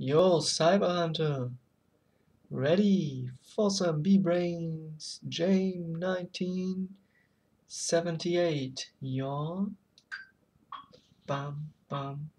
Yo, Cyber Hunter. Ready for some B-Brains JAME 1978. Yawn. bum bum.